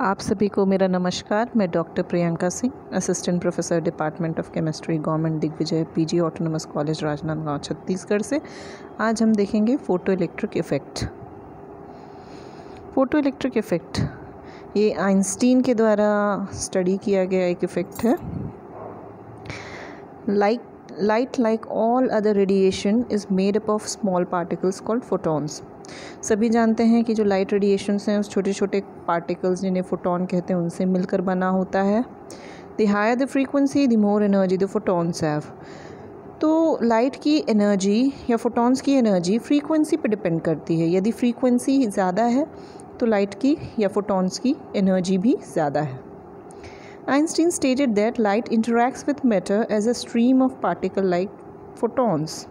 आप सभी को मेरा नमस्कार। मैं doctor Priyanka Singh, assistant professor department of chemistry, government Digvijay, PG autonomous college, Rajnandgaon, Chhattisgarh से। आज हम देखेंगे photo electric effect. Photo electric effect, ये आइंस्टीन के द्वारा स्टडी किया गया एक इफ़ेक्ट है। Light light like all other radiation is made up of small particles called photons. सभी जानते हैं कि जो लाइट रेडिएशंस हैं, उस छोटे छोटे पार्टिकल्स जिन्हें फोटोन कहते हैं, उनसे मिलकर बना होता है। The higher the frequency the more energy the photons have तो लाइट की एनर्जी या फोटोन्स की एनर्जी फ्रीक्वेंसी पर डिपेंड करती है। यदि फ्रीक्वेंसी ज़्यादा है तो लाइट की या फोटोन्स की एनर्जी भी ज़्यादा है। Einstein stated that light interacts with matter as a stream of particle like photons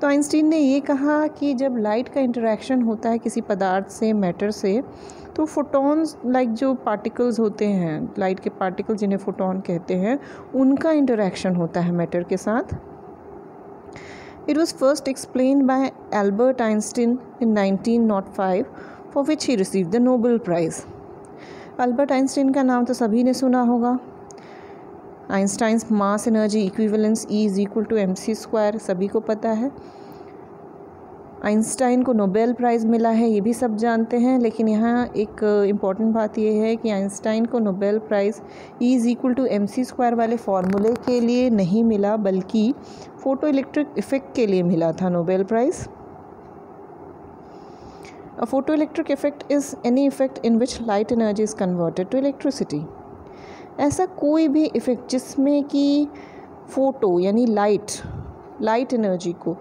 तो आइंस्टीन ने ये कहा कि जब लाइट का इंटरेक्शन होता है किसी पदार्थ से मैटर से तो फोटोन्स लाइक जो पार्टिकल्स होते हैं लाइट के पार्टिकल जिन्हें फोटोन कहते हैं, उनका इंटरेक्शन होता है मैटर के साथ। It was first explain by Albert Einstein in 1905 for which he receive the Nobel prize Albert Einstein का नाम तो सभी ने सुना होगा। Einstein's mass energy equivalence E is equal to M C square सभी को पता है। आइंस्टाइन को नोबेल प्राइज़ मिला है, ये भी सब जानते हैं, लेकिन यहाँ एक इंपॉर्टेंट बात यह है कि आइंस्टाइन को Nobel prize E is equal to M C square वाले फार्मूले के लिए नहीं मिला, बल्कि फ़ोटो इलेक्ट्रिक इफ़ेक्ट के लिए मिला था Nobel prize. Photo electric effect is any effect in which light energy is converted to electricity ऐसा कोई भी इफ़ेक्ट जिसमें कि फ़ोटो यानी लाइट लाइट एनर्जी को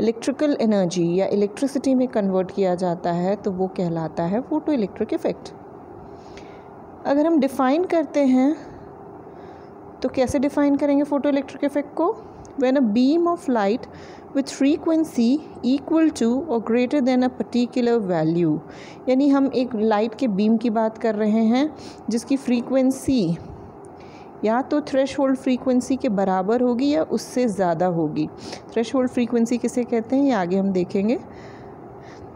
इलेक्ट्रिकल एनर्जी या इलेक्ट्रिसिटी में कन्वर्ट किया जाता है तो वो कहलाता है फ़ोटो इलेक्ट्रिक इफ़ेक्ट अगर हम डिफ़ाइन करते हैं तो कैसे डिफ़ाइन करेंगे फ़ोटो इलेक्ट्रिक इफ़ेक्ट को? When a beam of light with frequency equal to or greater than a particular value, यानी हम एक लाइट के बीम की बात कर रहे हैं, जिसकी फ्रीक्वेंसी या तो थ्रेश होल्ड फ्रीक्वेंसी के बराबर होगी या उससे ज़्यादा होगी। थ्रेश होल्ड फ्रीक्वेंसी किसे कहते हैं? ये आगे हम देखेंगे।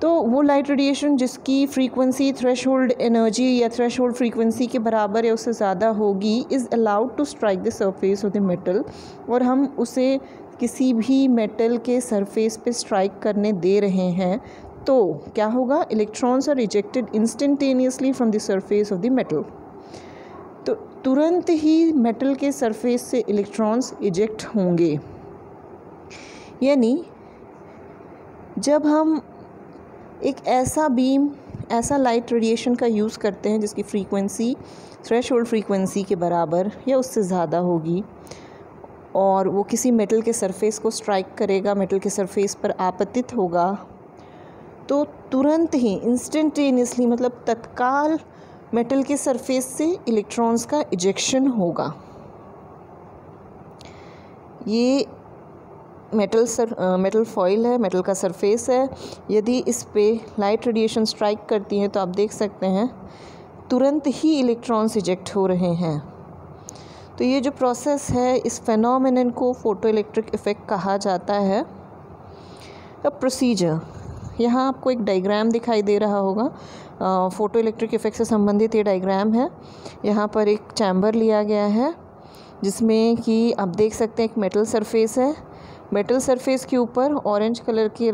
तो वो लाइट रेडिएशन जिसकी फ्रीक्वेंसी थ्रेश होल्ड एनर्जी या थ्रेश होल्ड फ्रीक्वेंसी के बराबर या उससे ज़्यादा होगी is allowed to strike the surface of the metal और हम उसे किसी भी मेटल के सरफेस पे स्ट्राइक करने दे रहे हैं तो क्या होगा? Electrons are rejected instantaneously from the surface of the metal तुरंत ही मेटल के सरफेस से इलेक्ट्रॉन्स इजेक्ट होंगे। यानी, जब हम एक ऐसा बीम, ऐसा लाइट रेडिएशन का यूज़ करते हैं जिसकी फ्रीक्वेंसी थ्रेश फ्रीक्वेंसी के बराबर या उससे ज़्यादा होगी, और वो किसी मेटल के सरफेस को स्ट्राइक करेगा मेटल के सरफेस पर आपतित होगा तो तुरंत ही इंस्टेंटेनियसली मतलब तत्काल मेटल के सरफेस से इलेक्ट्रॉन्स का इजेक्शन होगा। ये मेटल सर मेटल फॉइल है, मेटल का सरफेस है। यदि इस पे लाइट रेडिएशन स्ट्राइक करती हैं तो आप देख सकते हैं, तुरंत ही इलेक्ट्रॉन्स इजेक्ट हो रहे हैं। तो ये जो प्रोसेस है, इस फेनोमेन को फ़ोटो इलेक्ट्रिक इफ़ेक्ट कहा जाता है। अब प्रोसीजर, यहाँ आपको एक डायग्राम दिखाई दे रहा होगा। फ़ोटो इलेक्ट्रिक इफ़ेक्ट से संबंधित ये डायग्राम है। यहाँ पर एक चैम्बर लिया गया है, जिसमें कि आप देख सकते हैं एक मेटल सरफेस है। मेटल सरफेस के ऊपर ऑरेंज कलर की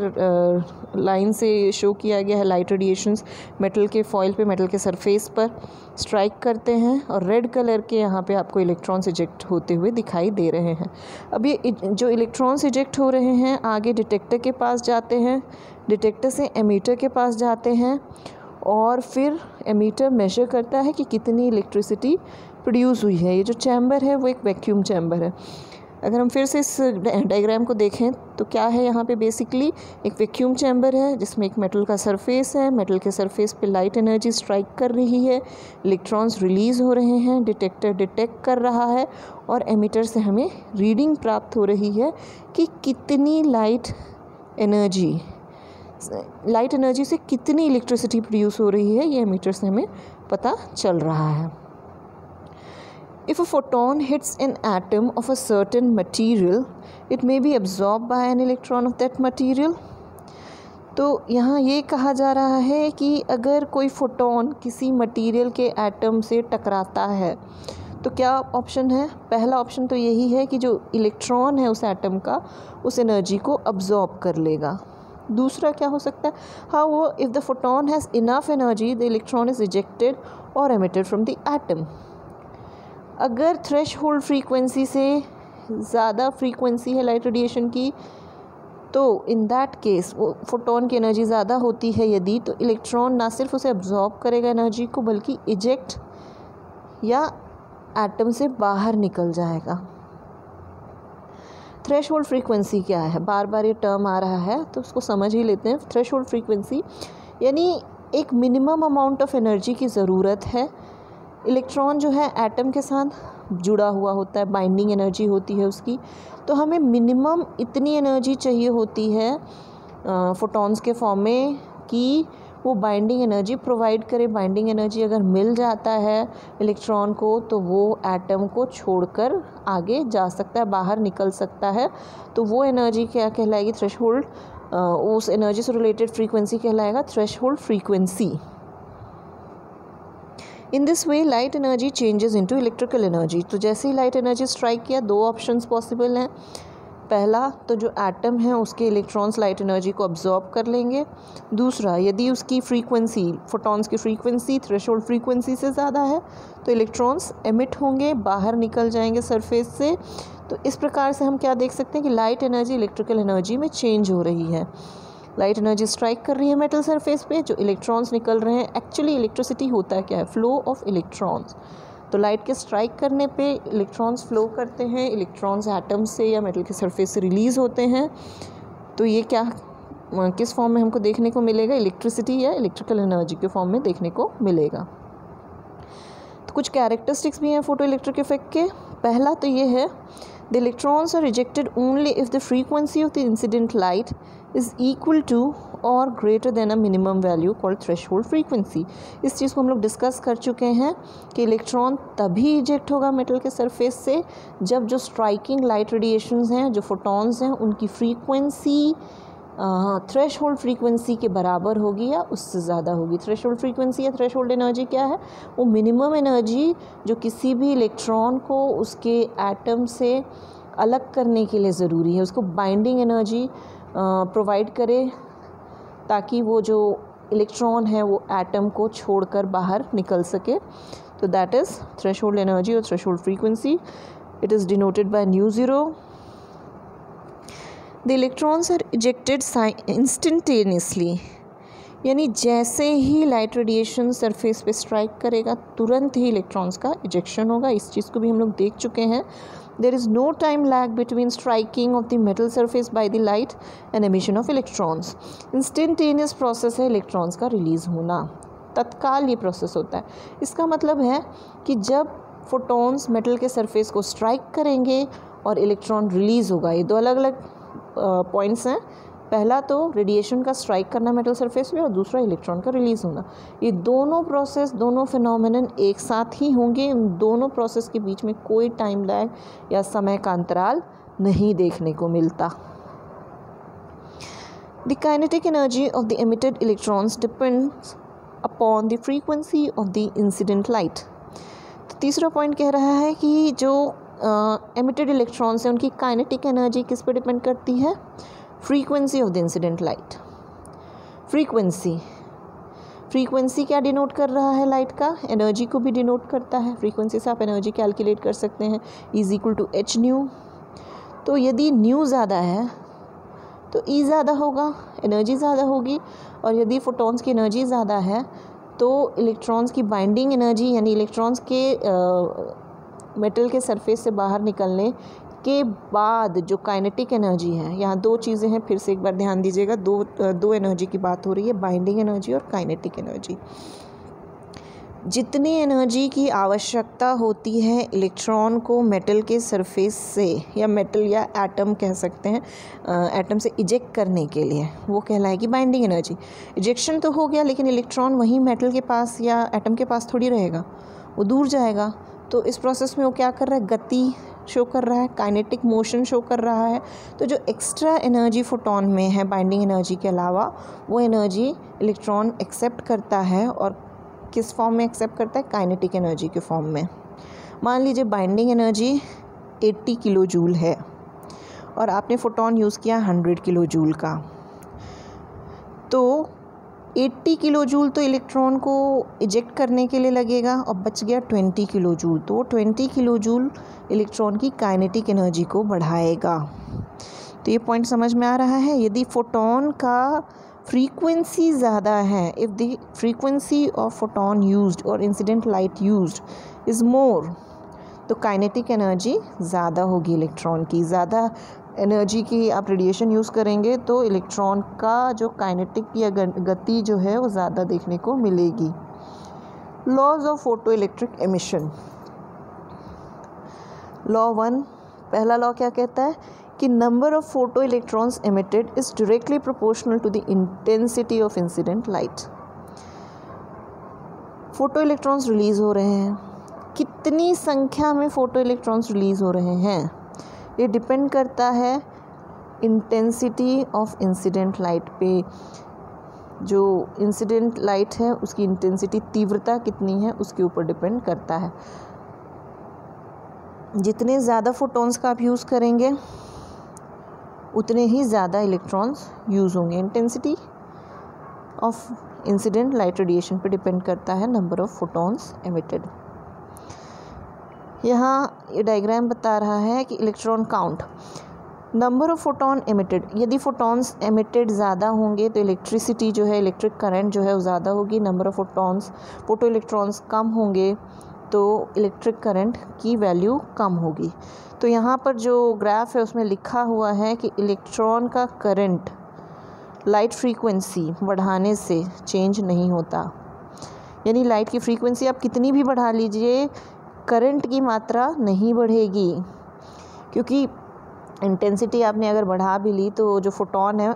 लाइन से शो किया गया है लाइट रेडिएशंस मेटल के फॉइल पे मेटल के सरफेस पर। स्ट्राइक करते हैं और रेड कलर के यहाँ पे आपको इलेक्ट्रॉन्स इजेक्ट होते हुए दिखाई दे रहे हैं। अब ये जो इलेक्ट्रॉन्स इजेक्ट हो रहे हैं, आगे डिटेक्टर के पास जाते हैं। डिटेक्टर से एमीटर के पास जाते हैं। और फिर एमीटर मेजर करता है कि कितनी इलेक्ट्रिसिटी प्रोड्यूस हुई है। ये जो चैम्बर है, वो एक वैक्यूम चैम्बर है। अगर हम फिर से इस डायग्राम को देखें तो क्या है यहाँ पे बेसिकली एक वैक्यूम चैम्बर है, जिसमें एक मेटल का सरफेस है। मेटल के सरफेस पे लाइट एनर्जी स्ट्राइक कर रही है इलेक्ट्रॉन्स रिलीज़ हो रहे हैं डिटेक्टर डिटेक्ट कर रहा है और एमीटर से हमें रीडिंग प्राप्त हो रही है कि कितनी लाइट एनर्जी लाइट एनर्जी से कितनी इलेक्ट्रिसिटी प्रोड्यूस हो रही है ये मीटर से हमें पता चल रहा है। If a photon hits an atom of a certain material, it may be absorbed by an electron of that material. तो यहाँ ये कहा जा रहा है कि अगर कोई फोटोन किसी मटेरियल के एटम से टकराता है तो क्या ऑप्शन है? पहला ऑप्शन तो यही है कि जो इलेक्ट्रॉन है उस एटम का उस एनर्जी को अब्जॉर्ब कर लेगा। दूसरा क्या हो सकता है? हाउ वो if the photon has enough energy the electron is rejected और एमिटेड फ्रॉम द एटम अगर थ्रेश होल्ड फ्रीक्वेंसी से ज़्यादा फ्रीक्वेंसी है लाइट रेडिएशन की तो इन दैट केस वो फोटोन की एनर्जी ज़्यादा होती है यदि तो इलेक्ट्रॉन ना सिर्फ़ उसे अब्जॉर्ब करेगा एनर्जी को, बल्कि इजेक्ट या एटम से बाहर निकल जाएगा। थ्रेश होल्ड फ्रीक्वेंसी क्या है? बार बार ये टर्म आ रहा है तो उसको समझ ही लेते हैं। थ्रेश होल्ड फ्रीक्वेंसी यानी एक मिनिमम अमाउंट ऑफ़ एनर्जी की ज़रूरत है। इलेक्ट्रॉन जो है एटम के साथ जुड़ा हुआ होता है बाइंडिंग एनर्जी होती है उसकी। तो हमें मिनिमम इतनी एनर्जी चाहिए होती है फोटॉन्स के फॉर्म में कि वो बाइंडिंग एनर्जी प्रोवाइड करे। बाइंडिंग एनर्जी अगर मिल जाता है इलेक्ट्रॉन को तो वो एटम को छोड़कर आगे जा सकता है, बाहर निकल सकता है। तो वो एनर्जी क्या कहलाएगी? थ्रेश होल्ड उस एनर्जी से रिलेटेड फ्रीक्वेंसी कहलाएगा threshold frequency in this way light energy changes into electrical energy तो जैसे ही लाइट एनर्जी स्ट्राइक किया, दो ऑप्शंस पॉसिबल हैं। पहला तो जो एटम है, उसके इलेक्ट्रॉन्स लाइट एनर्जी को अब्जॉर्ब कर लेंगे। दूसरा, यदि उसकी फ्रीक्वेंसी फोटॉन्स की फ्रीक्वेंसी थ्रेशोल्ड फ्रीक्वेंसी से ज़्यादा है तो इलेक्ट्रॉन्स एमिट होंगे, बाहर निकल जाएँगे सरफेस से। तो इस प्रकार से हम क्या देख सकते हैं कि लाइट एनर्जी इलेक्ट्रिकल एनर्जी में चेंज हो रही है। लाइट एनर्जी स्ट्राइक कर रही है मेटल सरफेस पे, जो इलेक्ट्रॉन्स निकल रहे हैं एक्चुअली इलेक्ट्रिसिटी होता है क्या है? फ्लो ऑफ़ इलेक्ट्रॉन्स तो लाइट के स्ट्राइक करने पे इलेक्ट्रॉन्स फ्लो करते हैं इलेक्ट्रॉन्स एटम से या मेटल के सरफेस से रिलीज़ होते हैं। तो ये क्या किस फॉर्म में हमको देखने को मिलेगा? इलेक्ट्रिसिटी या इलेक्ट्रिकल एनर्जी के फॉर्म में देखने को मिलेगा। तो कुछ कैरेक्टरिस्टिक्स भी हैं फ़ोटो इलेक्ट्रिक इफ़ेक्ट के। पहला तो ये है the electrons are rejected only if the frequency of the incident light is equal to और greater than a minimum value called threshold frequency इस चीज़ को हम लोग डिस्कस कर चुके हैं कि इलेक्ट्रॉन तभी इजेक्ट होगा मेटल के सरफेस से जब जो स्ट्राइकिंग लाइट रेडिएशंस हैं, जो फोटॉन्स हैं, उनकी फ्रीक्वेंसी थ्रेश होल्ड फ्रीक्वेंसी के बराबर होगी या उससे ज़्यादा होगी। थ्रेश होल्ड फ्रीक्वेंसी या थ्रेश होल्ड एनर्जी क्या है? वो मिनिमम एनर्जी जो किसी भी इलेक्ट्रॉन को उसके एटम से अलग करने के लिए ज़रूरी है। उसको बाइंडिंग एनर्जी प्रोवाइड करे ताकि वो जो इलेक्ट्रॉन है वो एटम को छोड़कर बाहर निकल सके। तो that is threshold energy और threshold frequency it is denoted by nu zero the electrons are ejected instantaneously यानी जैसे ही लाइट रेडिएशन सरफेस पे स्ट्राइक करेगा, तुरंत ही इलेक्ट्रॉन्स का इजेक्शन होगा। इस चीज़ को भी हम लोग देख चुके हैं। There is no time lag between striking of the metal surface by the light and emission of electrons instantaneous process है इलेक्ट्रॉन्स का रिलीज़ होना। तत्काल ये प्रोसेस होता है। इसका मतलब है कि जब फोटोन्स मेटल के सरफेस को स्ट्राइक करेंगे और इलेक्ट्रॉन रिलीज़ होगा। ये दो अलग अलग पॉइंट्स हैं। पहला तो रेडिएशन का स्ट्राइक करना मेटल सरफेस पे और दूसरा इलेक्ट्रॉन का रिलीज़ होना। ये दोनों प्रोसेस दोनों फिनोमिनन एक साथ ही होंगे। इन दोनों प्रोसेस के बीच में कोई टाइम लैग या समय का अंतराल नहीं देखने को मिलता। The kinetic energy of the emitted electrons depends upon the frequency of the incident light तो तीसरा पॉइंट कह रहा है कि जो एमिटेड इलेक्ट्रॉन्स हैं, उनकी काइनेटिक एनर्जी किस पर डिपेंड करती है? Frequency of the incident light. Frequency. Frequency क्या डिनोट कर रहा है लाइट का? एनर्जी को भी डिनोट करता है। फ्रीक्वेंसी से आप एनर्जी कैलकुलेट कर सकते हैं। Is equal to H nu. तो यदि न्यू ज़्यादा है तो ई ज़्यादा होगा, एनर्जी ज़्यादा होगी। और यदि फोटॉन्स की एनर्जी ज़्यादा है तो इलेक्ट्रॉन्स की बाइंडिंग एनर्जी, यानी इलेक्ट्रॉन्स के मेटल के सरफेस से बाहर निकलने के बाद जो काइनेटिक एनर्जी है, यहाँ दो चीज़ें हैं, फिर से एक बार ध्यान दीजिएगा, दो दो एनर्जी की बात हो रही है बाइंडिंग एनर्जी और काइनेटिक एनर्जी जितनी एनर्जी की आवश्यकता होती है इलेक्ट्रॉन को मेटल के सरफेस से, या मेटल या एटम कह सकते हैं एटम से इजेक्ट करने के लिए, वो कहलाएगी बाइंडिंग एनर्जी इजेक्शन तो हो गया, लेकिन इलेक्ट्रॉन वहीं मेटल के पास या एटम के पास थोड़ी रहेगा, वो दूर जाएगा तो इस प्रोसेस में वो क्या कर रहा है, गति शो कर रहा है काइनेटिक मोशन शो कर रहा है तो जो एक्स्ट्रा एनर्जी फोटोन में है बाइंडिंग एनर्जी के अलावा, वो एनर्जी इलेक्ट्रॉन एक्सेप्ट करता है और किस फॉर्म में एक्सेप्ट करता है? काइनेटिक एनर्जी के फॉर्म में। मान लीजिए बाइंडिंग एनर्जी 80 किलो जूल है और आपने फोटोन यूज़ किया 100 किलो जूल का। तो 80 किलो जूल तो इलेक्ट्रॉन को इजेक्ट करने के लिए लगेगा और बच गया 20 किलो जूल तो वो 20 किलो जूल इलेक्ट्रॉन की काइनेटिक एनर्जी को बढ़ाएगा। तो ये पॉइंट समझ में आ रहा है? यदि फोटोन का फ्रीक्वेंसी ज़्यादा है if the frequency of photon used और incident light used is more तो काइनेटिक एनर्जी ज़्यादा होगी इलेक्ट्रॉन की। ज़्यादा एनर्जी की आप रेडिएशन यूज़ करेंगे तो इलेक्ट्रॉन का जो काइनेटिक या गति जो है वो ज़्यादा देखने को मिलेगी। Laws of photo electric emission law one पहला लॉ क्या कहता है? कि number of photo electrons emitted is directly proportional to the intensity of incident light photo electrons release हो रहे हैं। कितनी संख्या में फ़ोटो इलेक्ट्रॉन्स रिलीज़ हो रहे हैं? ये डिपेंड करता है इंटेंसिटी ऑफ़ इंसिडेंट लाइट पे। जो इंसिडेंट लाइट है, उसकी इंटेंसिटी तीव्रता कितनी है, उसके ऊपर डिपेंड करता है। जितने ज़्यादा फोटोन्स का आप यूज़ करेंगे, उतने ही ज़्यादा इलेक्ट्रॉन्स यूज़ होंगे। Intensity of incident light radiation पे डिपेंड करता है नंबर ऑफ़ फोटोन्स एमिटेड यहाँ ये डायग्राम बता रहा है कि electron count number of photon emitted यदि फोटॉन्स एमिटेड ज़्यादा होंगे तो इलेक्ट्रिसिटी जो है इलेक्ट्रिक करंट जो है वो ज़्यादा होगी number of photons photo electrons कम होंगे तो इलेक्ट्रिक करंट की वैल्यू कम होगी। तो यहाँ पर जो ग्राफ है उसमें लिखा हुआ है कि इलेक्ट्रॉन का करंट लाइट फ्रीक्वेंसी बढ़ाने से चेंज नहीं होता। यानी लाइट की फ्रीक्वेंसी आप कितनी भी बढ़ा लीजिए करंट की मात्रा नहीं बढ़ेगी। क्योंकि इंटेंसिटी आपने अगर बढ़ा भी ली तो जो फोटोन है,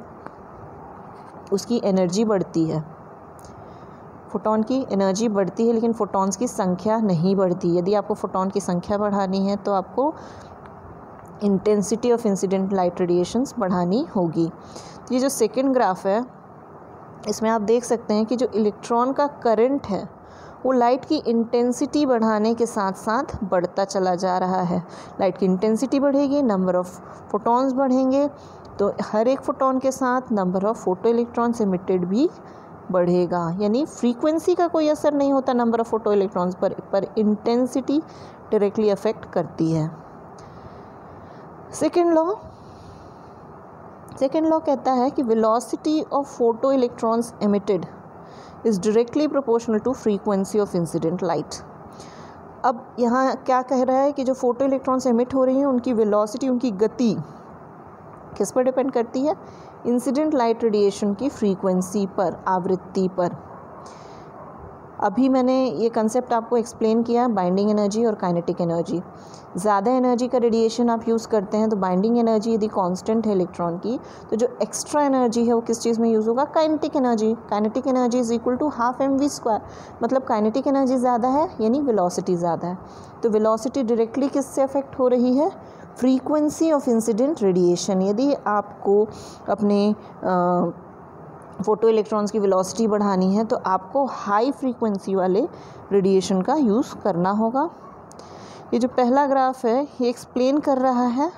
उसकी एनर्जी बढ़ती है। फोटोन की एनर्जी बढ़ती है, लेकिन फोटॉन्स की संख्या नहीं बढ़ती। यदि आपको फोटोन की संख्या बढ़ानी है तो आपको intensity of incident light radiations बढ़ानी होगी। तो ये जो सेकेंड ग्राफ है, इसमें आप देख सकते हैं कि जो इलेक्ट्रॉन का करंट है वो लाइट की इंटेंसिटी बढ़ाने के साथ साथ बढ़ता चला जा रहा है। लाइट की इंटेंसिटी बढ़ेगी, नंबर ऑफ़ फोटॉन्स बढ़ेंगे तो हर एक फोटोन के साथ number of photo electrons emitted भी बढ़ेगा। यानी फ्रीक्वेंसी का कोई असर नहीं होता नंबर ऑफ़ फ़ोटो इलेक्ट्रॉन्स पर पर इंटेंसिटी डायरेक्टली अफेक्ट करती है। सेकेंड लॉ सेकेंड लॉ कहता है कि velocity of photo electrons emitted is directly proportional to frequency of incident light अब यहाँ क्या कह रहा है कि जो फ़ोटो इलेक्ट्रॉन्स एमिट हो रही हैं, उनकी वेलोसिटी उनकी गति किस पर डिपेंड करती है? इंसिडेंट लाइट रेडिएशन की फ्रीक्वेंसी पर, आवृत्ति पर। अभी मैंने ये कंसेप्ट आपको एक्सप्लेन किया बाइंडिंग एनर्जी और काइनेटिक एनर्जी ज़्यादा एनर्जी का रेडिएशन आप यूज़ करते हैं तो बाइंडिंग एनर्जी यदि कांस्टेंट है इलेक्ट्रॉन की तो जो एक्स्ट्रा एनर्जी है वो किस चीज़ में यूज़ होगा? Kinetic energy kinetic energy is equal to half m v square मतलब काइनेटिक एनर्जी ज़्यादा है, यानी वेलोसिटी ज़्यादा है. तो वेलोसिटी डायरेक्टली किससे अफेक्ट हो रही है? फ्रीक्वेंसी ऑफ़ इंसिडेंट रेडिएशन यदि आपको अपने फ़ोटो इलेक्ट्रॉन्स की वेलोसिटी बढ़ानी है तो आपको हाई फ्रीक्वेंसी वाले रेडिएशन का यूज़ करना होगा। ये जो पहला ग्राफ है, ये एक्सप्लेन कर रहा है।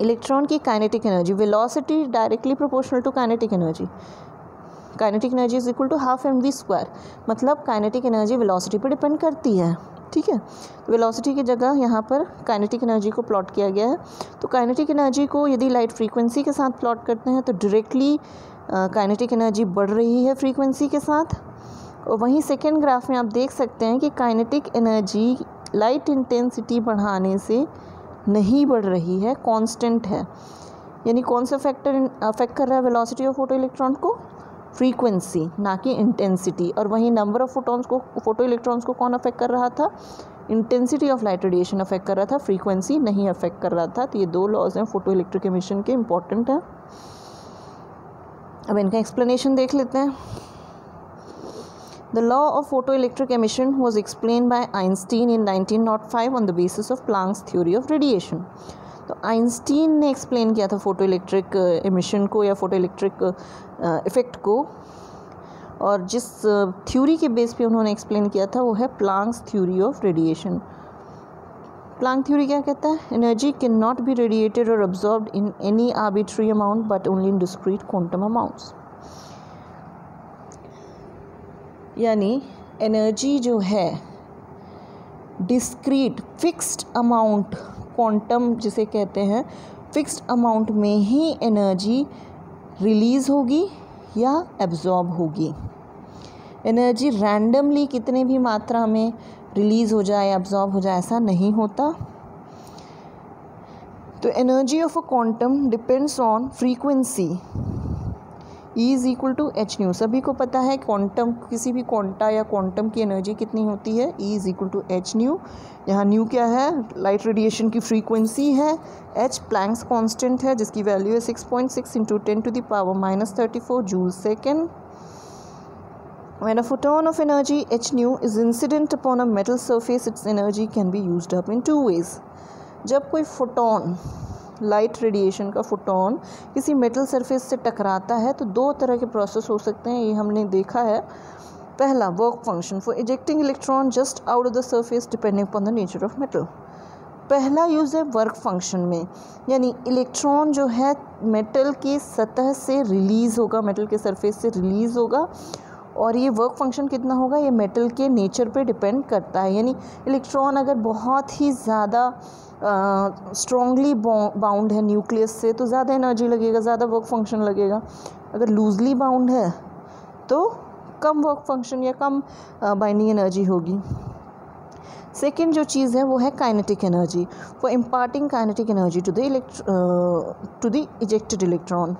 इलेक्ट्रॉन की kinetic energy velocity directly proportional to kinetic energy kinetic energy is equal to half m v square मतलब काइनेटिक एनर्जी वेलोसिटी पर डिपेंड करती है, ठीक है? तो वेलोसिटी की जगह यहाँ पर काइनेटिक एनर्जी को प्लॉट किया गया है। तो काइनेटिक एनर्जी को यदि लाइट फ्रीक्वेंसी के साथ प्लॉट करते हैं तो डायरेक्टली काइनेटिक एनर्जी बढ़ रही है फ्रीक्वेंसी के साथ। और वहीं सेकेंड ग्राफ में आप देख सकते हैं कि काइनेटिक एनर्जी लाइट इंटेंसिटी बढ़ाने से नहीं बढ़ रही है कांस्टेंट है। यानी कौन सा फैक्टर अफेक्ट कर रहा है वेलोसिटी ऑफ़ फ़ोटो इलेक्ट्रॉन को? फ्रीक्वेंसी ना कि इंटेंसिटी और वहीं नंबर ऑफ़ फोटोन्स को फ़ोटो इलेक्ट्रॉन्स को कौन अफेक्ट कर रहा था? Intensity of light radiation affect कर रहा था फ्रीक्वेंसी नहीं अफेक्ट कर रहा था तो ये दो लॉज हैं फ़ोटो इलेक्ट्रिक एमिशन के इंपॉर्टेंट हैं। अब इनका एक्सप्लेनेशन देख लेते हैं। The law of photoelectric emission was explained by Einstein in 1905 on the basis of Planck's theory of radiation. तो आइंस्टीन ने एक्सप्लेन किया था फ़ोटो इलेक्ट्रिक एमिशन को या फ़ोटो इलेक्ट्रिक इफ़ेक्ट को। और जिस थ्योरी के बेस पे उन्होंने एक्सप्लेन किया था वो है Planck's theory of radiation Planck theory क्या कहता है? Energy can not be radiated और absorb in any arbitrary amount but only in discrete quantum amounts यानी एनर्जी जो है डिस्क्रीट फिक्स्ड अमाउंट क्वांटम जिसे कहते हैं फिक्स्ड अमाउंट में ही एनर्जी रिलीज़ होगी या एब्जॉर्ब होगी। एनर्जी रैंडमली कितने भी मात्रा में रिलीज़ हो जाए एब्जॉर्ब हो जाए, ऐसा नहीं होता। तो energy of a quantum depends on frequency E is equal to h nu सभी को पता है क्वांटम किसी भी क्वांटा या क्वांटम की एनर्जी कितनी होती है? E is equal to h nu यहाँ न्यू क्या है? लाइट रेडिएशन की फ्रीक्वेंसी है। एच प्लैंक्स कांस्टेंट है जिसकी वैल्यू है six point six into ten to the power minus thirty four joule second When a photon of energy h nu is incident upon a metal surface, its energy can be used up in two ways. जब कोई photon light radiation का photon किसी metal surface से टकराता है तो दो तरह के प्रोसेस हो सकते हैं, ये हमने देखा है। पहला work function for ejecting electron just out of the surface depending upon the nature of metal पहला यूज़ है वर्क फ़ंक्शन में, यानी इलेक्ट्रॉन जो है मेटल की सतह से रिलीज़ होगा मेटल के सरफेस से रिलीज़ होगा। और ये वर्क फ़ंक्शन कितना होगा? ये मेटल के नेचर पे डिपेंड करता है। यानी इलेक्ट्रॉन अगर बहुत ही ज़्यादा स्ट्रॉन्गली बाउंड है न्यूक्लियस से तो ज़्यादा एनर्जी लगेगा, ज़्यादा वर्क फ़ंक्शन लगेगा। अगर लूजली बाउंड है तो कम वर्क फ़ंक्शन या कम बाइंडिंग एनर्जी होगी। सेकेंड जो चीज़ है, वो है kinetic energy for imparting kinetic energy to the electr to the ejected electron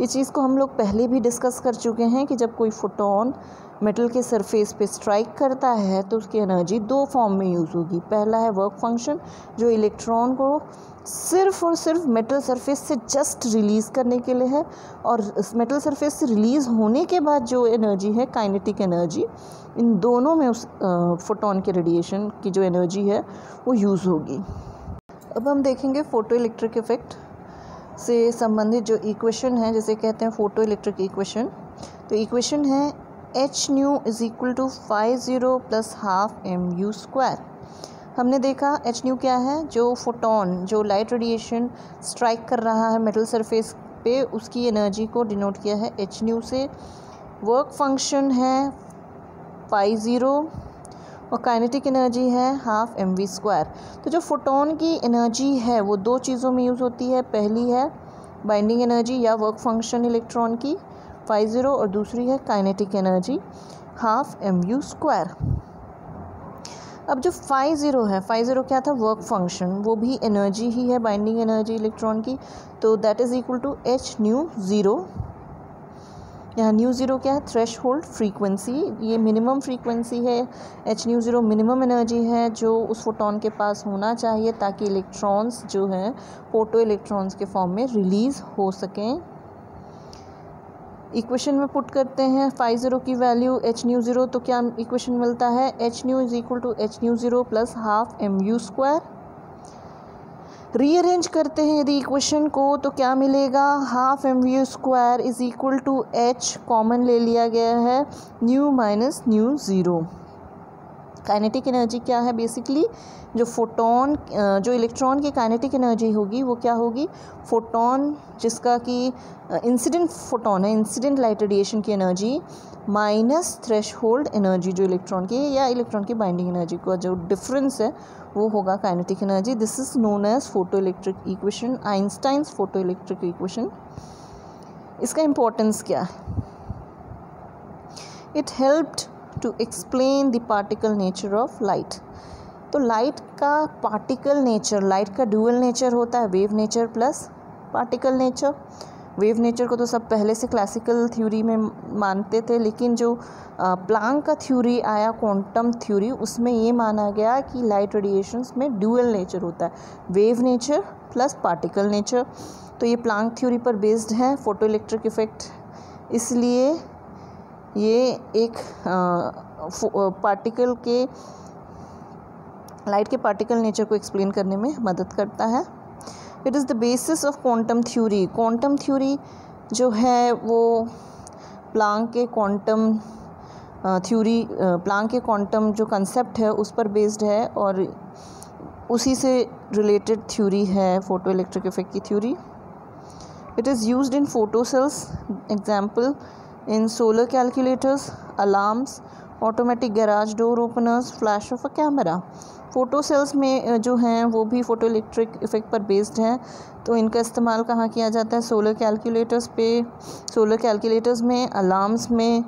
ये चीज़ को हम लोग पहले भी डिस्कस कर चुके हैं कि जब कोई फोटोन मेटल के सरफेस पे स्ट्राइक करता है तो उसकी एनर्जी दो फॉर्म में यूज़ होगी। पहला है वर्क फ़ंक्शन जो इलेक्ट्रॉन को सिर्फ़ और सिर्फ़ मेटल सरफेस से जस्ट रिलीज़ करने के लिए है, और इस मेटल सरफेस से रिलीज़ होने के बाद जो एनर्जी है काइनेटिक एनर्जी इन दोनों में उस फोटोन के रेडिएशन की जो एनर्जी है, वो यूज़ होगी। अब हम देखेंगे फ़ोटो इलेक्ट्रिक इफ़ेक्ट से संबंधित जो इक्वेशन है, जिसे कहते हैं फ़ोटो इलेक्ट्रिक इक्वेशन तो इक्वेशन है h nu is equal to five zero plus half m u square हमने देखा एच न्यू क्या है? जो फोटोन जो लाइट रेडिएशन स्ट्राइक कर रहा है मेटल सरफेस पे, उसकी एनर्जी को डिनोट किया है एच न्यू से। वर्क फ़ंक्शन है फाइव ज़ीरो और काइनेटिक एनर्जी है हाफ़ एम वी स्क्वायर तो जो फोटोन की एनर्जी है, वो दो चीज़ों में यूज़ होती है। पहली है बाइंडिंग एनर्जी या वर्क फ़ंक्शन इलेक्ट्रॉन की फाइव ज़ीरो और दूसरी है kinetic energy half m u square अब जो फाइव ज़ीरो है फाइव ज़ीरो क्या था? वर्क फ़ंक्शन वो भी एनर्जी ही है बाइंडिंग एनर्जी इलेक्ट्रॉन की। तो that is equal to h nu zero यहाँ न्यू ज़ीरो क्या है? थ्रेश होल्ड फ्रीक्वेंसी ये मिनिमम फ्रीक्वेंसी है। H nu zero minimum energy है, जो उस फोटोन के पास होना चाहिए ताकि इलेक्ट्रॉन्स जो हैं फ़ोटो इलेक्ट्रॉन्स के फॉर्म में रिलीज़ हो सकें। इक्वेशन में पुट करते हैं फाइव ज़ीरो की वैल्यू एच न्यू ज़ीरो तो क्या इक्वेशन मिलता है? H nu is equal to h nu zero plus half m u square rearrange करते हैं यदि इक्वेशन को तो क्या मिलेगा? Half m v square is equal to h common ले लिया गया है nu minus nu zero kinetic energy क्या है? बेसिकली जो फोटोन जो इलेक्ट्रॉन की काइनेटिक एनर्जी होगी, वो क्या होगी? फोटोन जिसका कि इंसिडेंट फोटोन है इंसिडेंट लाइट रेडिएशन की energy minus threshold energy जो इलेक्ट्रॉन की या इलेक्ट्रॉन की बाइंडिंग एनर्जी का, जो डिफरेंस है, वो होगा kinetic energy this is known as photo electric equation Einstein's photo electric equation इसका इम्पोर्टेंस क्या है? It helped to explain the particle nature of light तो लाइट का पार्टिकल नेचर लाइट का ड्यूअल नेचर होता है wave nature plus particle nature wave nature को तो सब पहले से क्लासिकल थ्योरी में मानते थे, लेकिन जो प्लांक का थ्योरी आया क्वांटम थ्योरी उसमें ये माना गया कि लाइट रेडिएशंस में ड्यूअल नेचर होता है wave nature plus particle nature तो ये प्लांक थ्योरी पर बेस्ड है फ़ोटो इलेक्ट्रिक इफ़ेक्ट इसलिए ये एक पार्टिकल के लाइट के पार्टिकल नेचर को एक्सप्लेन करने में मदद करता है। It is the basis of quantum theory quantum theory जो है वो प्लांक के क्वांटम थ्योरी प्लांक के क्वांटम जो कंसेप्ट है उस पर बेस्ड है और उसी से रिलेटेड थ्योरी है फ़ोटो इलेक्ट्रिक इफ़ेक्ट की theory it is used in photo cells example in solar calculators alarms automatic garage door openers flash of a camera photo cells में जो हैं, वो भी फ़ोटो इलेक्ट्रिक इफ़ेक्ट पर बेस्ड हैं। तो इनका इस्तेमाल कहाँ किया जाता है? सोलर कैलकुलेटर्स पे सोलर कैलकुलेटर्स में अलार्म्स में,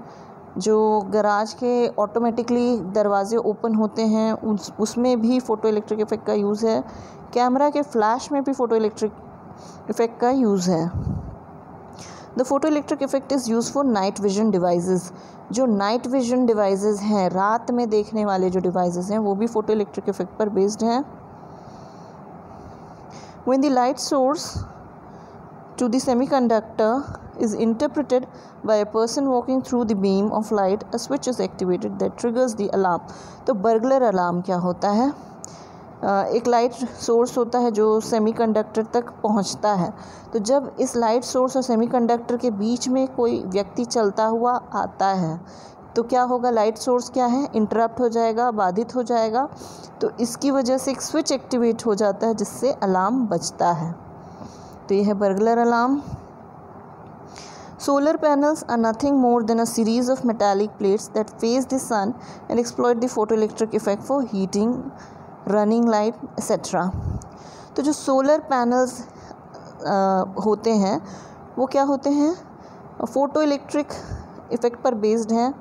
जो गराज के ऑटोमेटिकली दरवाजे ओपन होते हैं, उस, उसमें भी फ़ोटो इलेक्ट्रिक इफ़ेक्ट का यूज़ है। कैमरा के फ्लैश में भी फ़ोटो इलेक्ट्रिक इफ़ेक्ट का यूज़ है। The photo electric effect is use for night vision devices जो नाइट विजन डिवाइसेस हैं, रात में देखने वाले जो डिवाइसेस हैं, वो भी फ़ोटो इलेक्ट्रिक इफ़ेक्ट पर बेस्ड हैं। When the light source to the semiconductor is interpreted by a person walking through the beam of light a switch is activated that triggers the alarm तो burglar alarm क्या होता है? एक light source होता है जो semiconductor तक पहुँचता है। तो जब इस लाइट सोर्स और सेमीकंडक्टर के बीच में कोई व्यक्ति चलता हुआ आता है तो क्या होगा? लाइट सोर्स क्या है? इंटरप्ट हो जाएगा बाधित हो जाएगा। तो इसकी वजह से एक स्विच एक्टिवेट हो जाता है जिससे अलार्म बजता है। तो यह है burglar alarm Solar panels are nothing more than a series of metallic plates that face the sun and exploit the photoelectric effect for heating, running light etcetera तो जो सोलर पैनल्स होते हैं, वो क्या होते हैं? फ़ोटो इलेक्ट्रिक इफ़ेक्ट पर based हैं।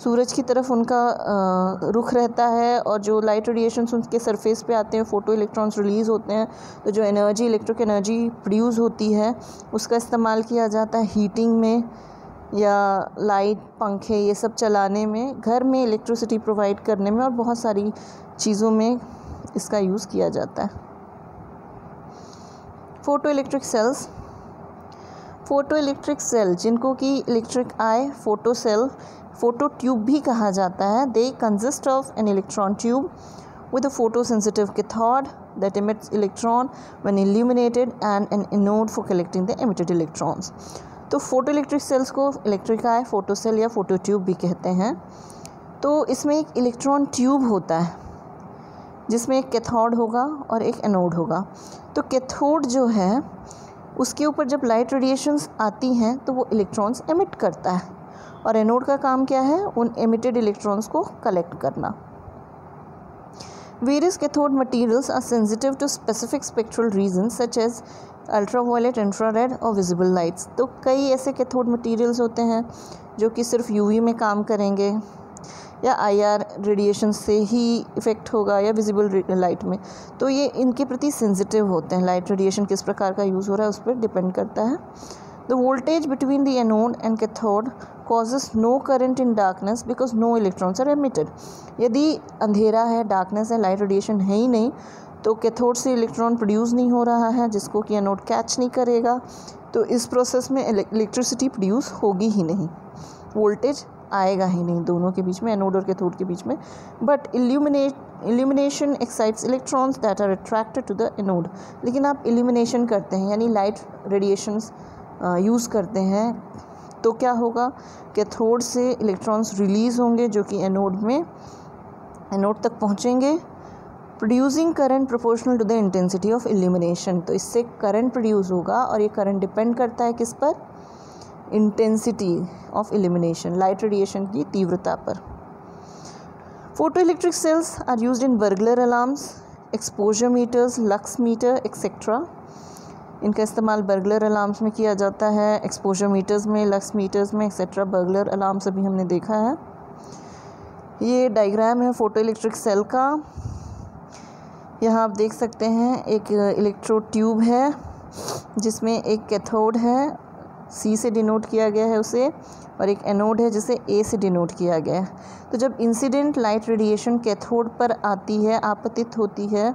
सूरज की तरफ़ उनका रुख रहता है और जो लाइट रेडिएशन उनके सरफेस पे आते हैं फ़ोटो इलेक्ट्रॉन्स रिलीज़ होते हैं तो जो एनर्जी इलेक्ट्रिक एनर्जी प्रोड्यूस होती है, उसका इस्तेमाल किया जाता है हीटिंग में या लाइट पंखे, ये सब चलाने में, घर में इलेक्ट्रिसिटी प्रोवाइड करने में और बहुत सारी चीज़ों में इसका यूज़ किया जाता है। Photo electric cells. Photo electric cell जिनको कि electric eye photo cell, photo tube भी कहा जाता है। They consist of an electron tube with a photosensitive cathode that emits electron when illuminated and an anode for collecting the emitted electrons. तो photo electric cells को electric eye photo cell या photo tube भी कहते हैं। तो इसमें एक electron tube होता है। जिसमें एक कैथोड होगा और एक एनोड होगा। तो कैथोड जो है, उसके ऊपर जब लाइट रेडिएशंस आती हैं तो वो इलेक्ट्रॉन्स एमिट करता है। और एनोड का काम क्या है? उन एमिटेड इलेक्ट्रॉन्स को कलेक्ट करना। Various cathode materials are sensitive to specific spectral region such as ultra violet infrared और विजिबल लाइट्स तो कई ऐसे कैथोड मटीरियल्स होते हैं, जो कि सिर्फ़ यूवी में काम करेंगे। या आईआर रेडिएशन से ही इफ़ेक्ट होगा या विजिबल लाइट में। तो ये इनके प्रति सेंसिटिव होते हैं। लाइट रेडिएशन किस प्रकार का यूज़ हो रहा है उस पर डिपेंड करता है। The voltage between the anode and cathode causes no current in darkness because no electrons are emitted यदि अंधेरा है डार्कनेस है लाइट रेडिएशन है ही नहीं तो कैथोड से इलेक्ट्रॉन प्रोड्यूस नहीं हो रहा है, जिसको कि एनोड कैच नहीं करेगा तो इस प्रोसेस में इलेक्ट्रिसिटी प्रोड्यूस होगी ही नहीं। वोल्टेज आएगा ही नहीं दोनों के बीच में एनोड और कैथोड के बीच में। But illuminate illumination excites electrons that are attracted to the anode लेकिन आप इल्यूमिनेशन करते हैं, यानी लाइट रेडिएशंस यूज़ करते हैं तो क्या होगा? कैथोड से इलेक्ट्रॉन्स रिलीज़ होंगे जो कि एनोड में एनोड तक पहुँचेंगे producing current proportional to the intensity of illumination तो इससे करंट प्रोड्यूस होगा और ये करंट डिपेंड करता है किस पर? Intensity of illumination light radiation की तीव्रता पर। Photo electric cells are use in burglar alarms exposure meters lux meter etcetera इनका इस्तेमाल बर्गलर अलार्म्स में किया जाता है एक्सपोजर मीटर्स में लक्स मीटर्स में एक्सेट्रा बर्गलर अलार्म्स अभी हमने देखा है। ये डायग्राम है फ़ोटो इलेक्ट्रिक सेल का। यहाँ आप देख सकते हैं, एक इलेक्ट्रो ट्यूब है, जिसमें एक कैथोड है सी से डिनोट किया गया है उसे और एक एनोड है जिसे ए से डिनोट किया गया है। तो जब इंसिडेंट लाइट रेडिएशन कैथोड पर आती है, आपतित होती है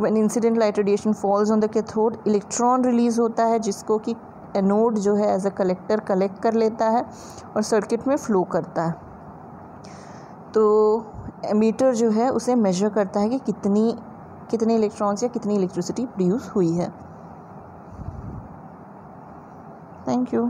when incident light radiation falls on the cathode electron release होता है, जिसको कि एनोड जो है एज अ कलेक्टर कलेक्ट कर लेता है और सर्किट में फ़्लो करता है। तो मीटर जो है, उसे मेजर करता है कि कितनी, कितने इलेक्ट्रॉन्स या कितनी इलेक्ट्रिसिटी प्रोड्यूस हुई है। Thank you